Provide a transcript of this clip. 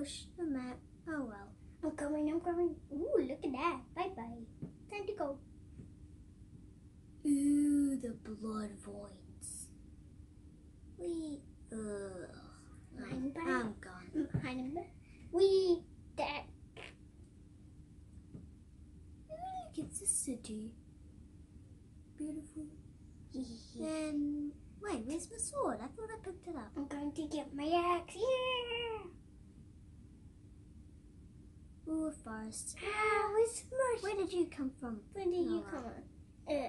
Push the map. Oh well. I'm coming, I'm coming. Ooh, look at that. Bye bye. Time to go. Ooh, the blood voids. We. Ugh. Back. I'm gone. We that Look, it's a city. Beautiful. And wait, where's my sword? I thought I picked it up. I'm going to get my axe. Yeah. Ooh, forest. Ow, it's smushed. Where did you come from? When did you Oh, come uh,